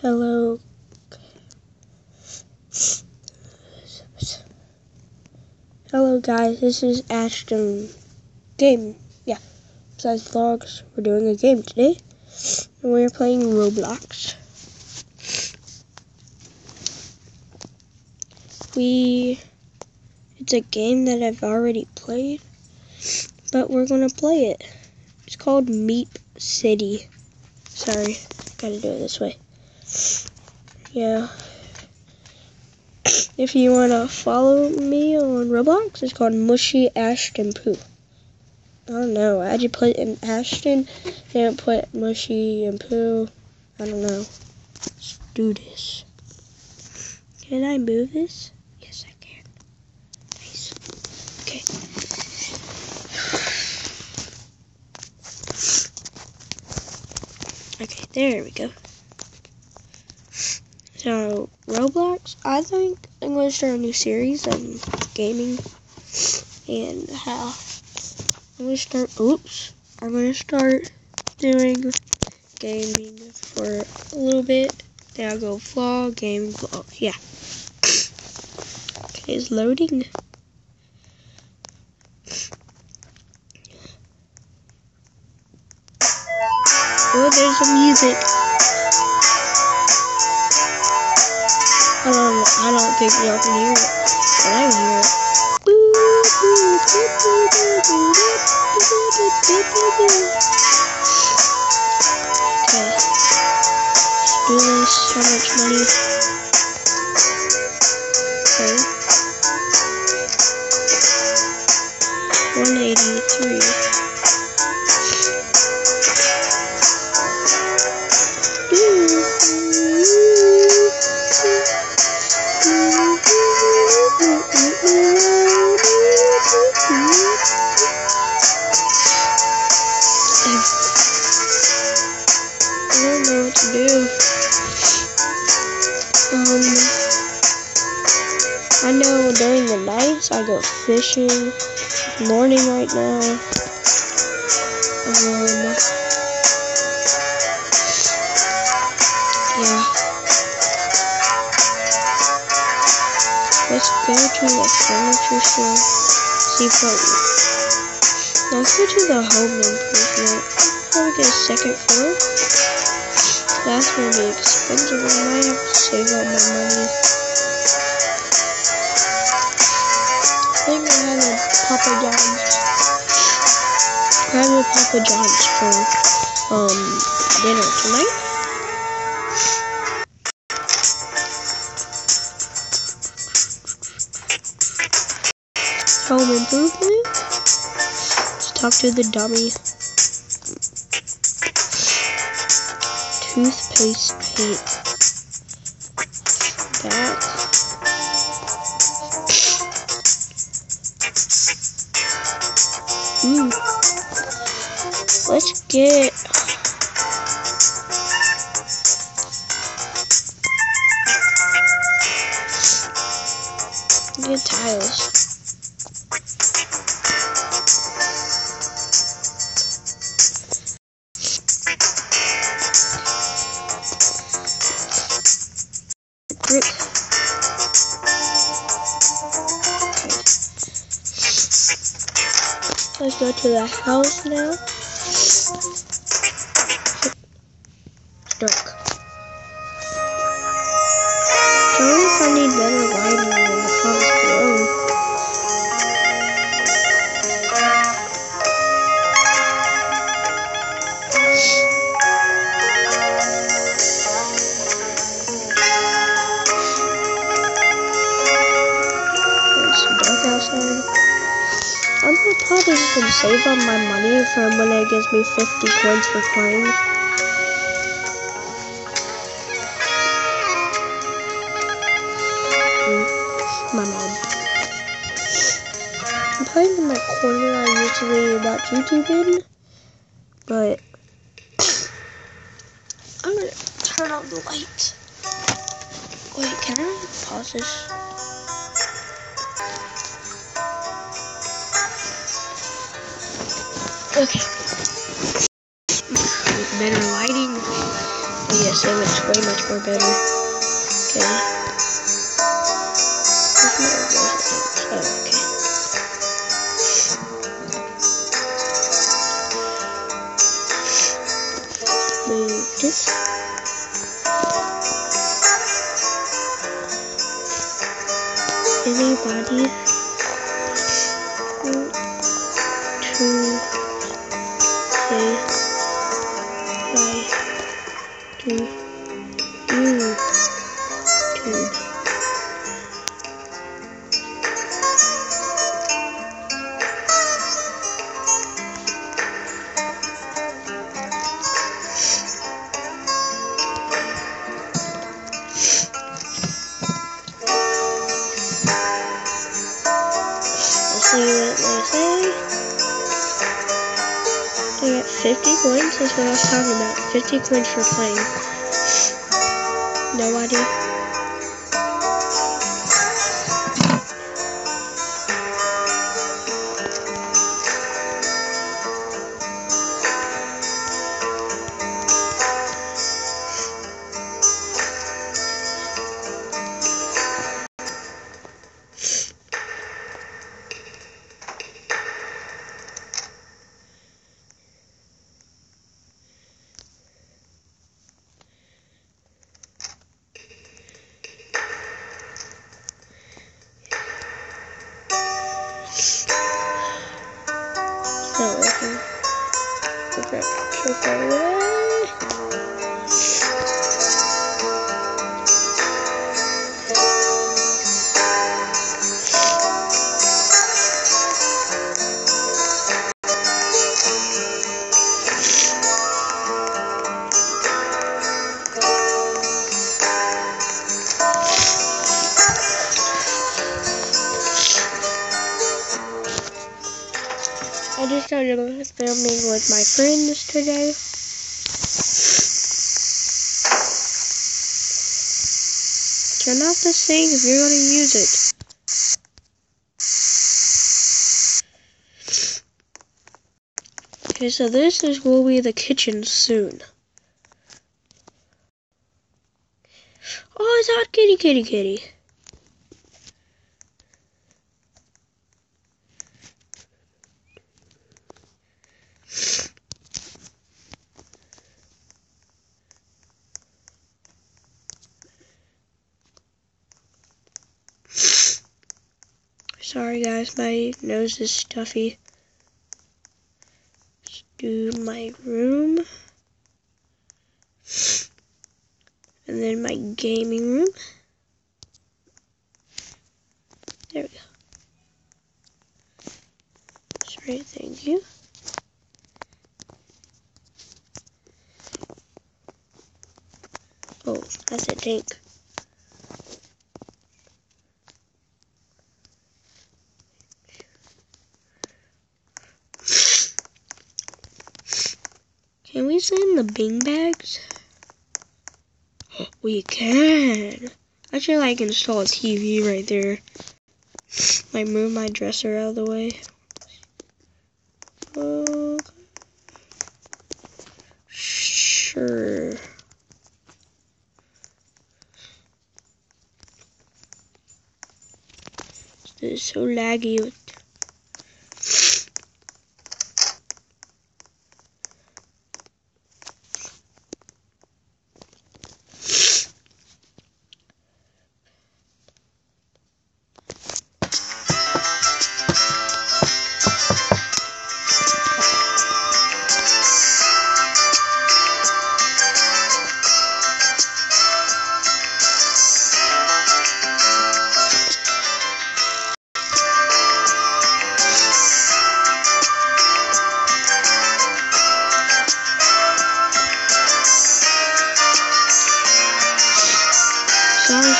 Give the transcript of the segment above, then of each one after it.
Hello. Hello guys, this is Ashton Game. Yeah, besides vlogs, we're doing a game today. And we're playing Roblox. We, it's a game that I've already played, but we're gonna play it. It's called Meep City. Sorry, gotta do it this way. Yeah. If you want to follow me on Roblox, it's called Mushy Ashton Poo. I don't know. I just put in Ashton, didn't put Mushy and Poo. I don't know. Let's do this. Can I move this? Yes, I can. Nice. Okay. Okay, there we go. So, Roblox, I think I'm going to start a new series on gaming and how I'm going to start, oops, I'm going to start doing gaming for a little bit. Then I'll go vlog, gaming, vlog, yeah. Okay, it's loading. Oh, there's some music. I don't, think y'all can hear it, but I can hear it. Okay. Do this. How much money? Okay. 183. To do. Um, I know during the nights I go fishing. It's morning right now. Um, yeah. Let's go to the furniture store. See what. Let's go to the home improvement. Probably get a second floor. That's be expensive. I might have to save up my money. I think I have a Papa John's. I have a Papa John's for um dinner tonight. Home improvement. Let's talk to the dummy. Toothpaste paint. That. Ooh. Let's get. Get Let's go to the house now. Money when it gives me 50 coins for playing. Mm, My mom. I'm playing in my corner I usually watch YouTube in, but I'm gonna turn on the light. Wait, can I pause this? Okay. With better lighting, Yes, so much way much more better. Okay. Move this. Anybody? 50 coins, is what I was talking about. 50 coins for playing. No idea. Oh crap, so far away. Just started filming with my friends today. Turn off this thing if you're going to use it. Okay, so this is will be the kitchen soon. Oh, it's not kitty kitty kitty. Sorry guys, my nose is stuffy. Let's do my room. And then my gaming room. There we go. That's right, thank you. Oh, that's a tank. We the bean bags? We can. I should like install a TV right there. Like move my dresser out of the way. Okay. Sure. This is so laggy with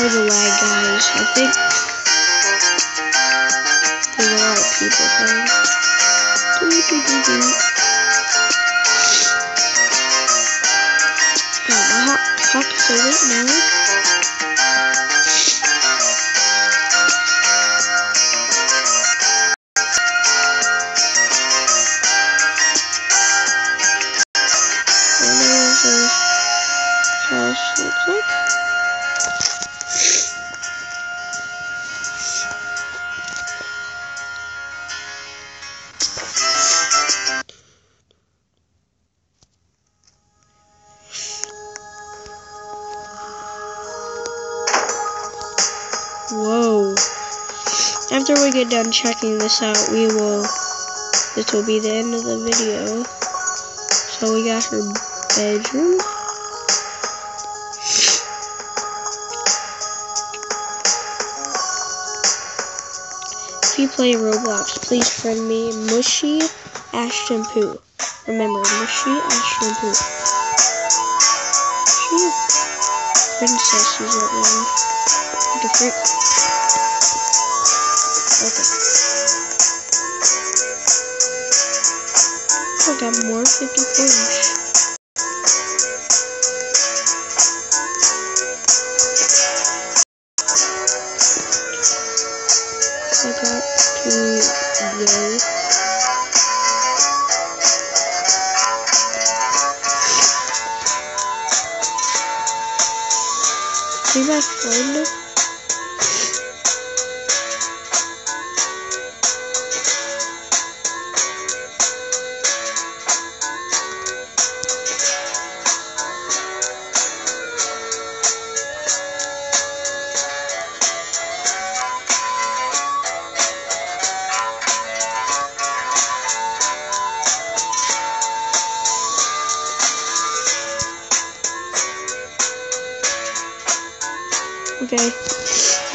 for the lag, guys. I think there's a lot of people playing. Doo doo doo doo. Yeah, my hot hot favorite now. We get done checking this out, we will, this will be the end of the video. So we got her bedroom. If you play Roblox, please friend me, Mushy Ashton Poo. Remember, Mushy Ashton Poo. She princess is right now. Different. Okay. I got more 50 coins. I got. See my? Okay,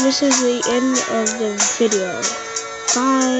this is the end of the video. Bye.